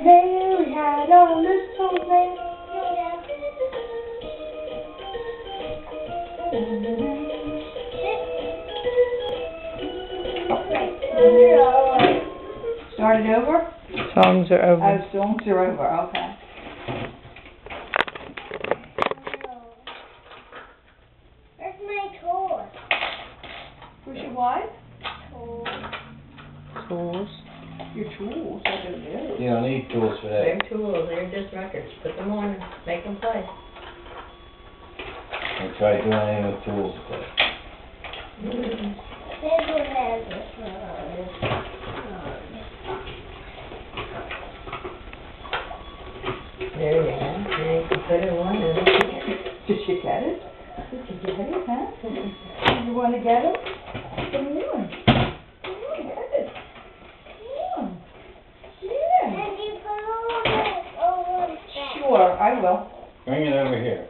Mary had a little lamb. Start it over? Songs are over. Oh, songs are over, okay. Where's my toy? Where's your what? Tools. Your tools, I don't know. You don't need tools for that. They're tools, they're just records. Put them on, make them play. Don't try doing anything with tools. but Pedro has this one on his There you are. Now you can put it on and Did you get it? Did you get it, huh? You wanna get it? Come on. Come on, get it. Come on. Yeah. And you put all this over the back. I will. Bring it over here.